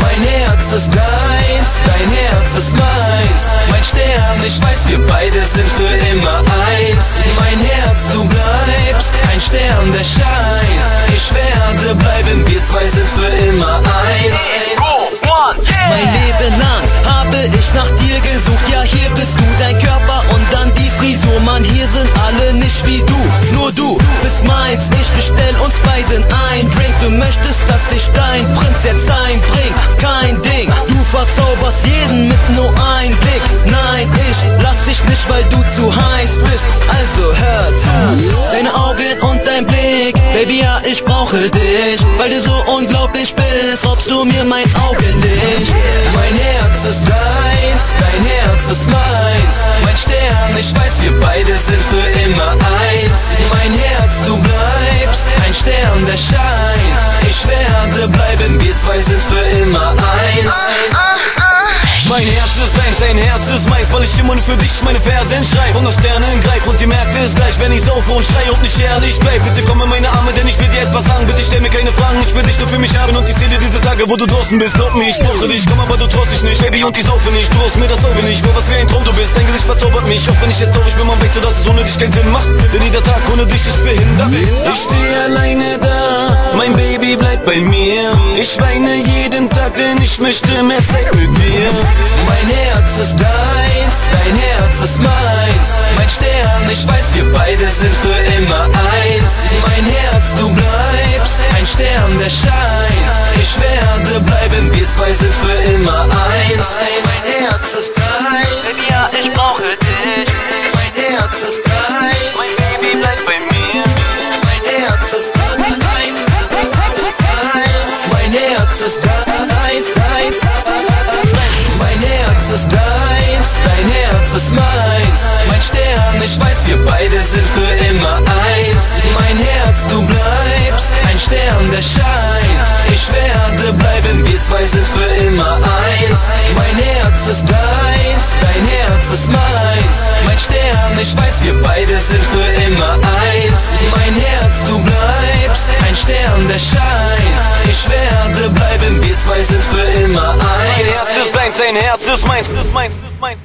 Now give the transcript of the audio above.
Mein Herz ist deins, dein Herz ist meins. Mein Stern, ich weiß, wir beide sind für immer eins. Mein Herz, du bleibst ein Stern, der scheint. Ich werde bleiben, wir zwei sind für immer eins. Dich dein Prinz jetzt einbringt, kein Ding, du verzauberst jeden mit nur ein Blick, nein, ich lass dich nicht, weil du zu heiß bist, also hör zu, deine Augen und dein Blick, Baby, ja, ich brauche dich, weil du so unglaublich bist, raubst du mir mein Augenlicht. Mein Herz ist deins, dein Herz ist meins. Mein Stern, ich weiß, wir beide sind für immer eins. Mein Herz, du bleibst ein Stern, der scheint. Weil ich immer nur für dich meine Versen schreibe und nach Sternen greif und ihr merkt es gleich, wenn ich saufe und schrei und nicht ehrlich bleib. Bitte komm in meine Arme, denn ich will dir etwas sagen, bitte stell mir keine Fragen, ich will dich nur für mich haben. Und ich zähle diese Tage, wo du draußen bist. Glaub mir, ich brauche dich, komm, aber du traust dich nicht, Baby, und ich saufe nicht, du hast mir das Auge nicht, nur was für ein Traum du bist, dein Gesicht verzaubert mich, auch wenn ich jetzt traurig bin, man weiß so, dass es ohne dich keinen Sinn macht, denn jeder Tag ohne dich ist behindert. Ich stehe alleine da, mein Baby bleibt bei mir, ich weine jeden Tag, denn ich möchte mehr Zeit mit dir. Mein Herz ist Herz ist meins. Mein Stern, ich weiß, wir beide sind für immer eins. Mein Herz, du bleibst ein Stern, der scheint. Ich werde bleiben, wir zwei sind für immer eins. Mein Herz ist Baby, ja, ich brauche dich. mein Herz ist deins. Mein Baby bleibt bei mir. Mein Herz ist deins. Mein Herz ist deins. Mein Herz ist dein Herz ist meins. Mein Stern, ich weiß, wir beide sind für immer eins. Mein Herz, du bleibst ein Stern, der scheint. Ich werde bleiben, wir zwei sind für immer eins. Mein Herz ist deins, dein Herz ist meins. Mein Stern, ich weiß, wir beide sind für immer eins. Mein Herz, du bleibst ein Stern, der scheint. Ich werde bleiben, wir zwei sind für immer eins. Herz ist deins, dein Herz ist meins, ist meins, ist meins.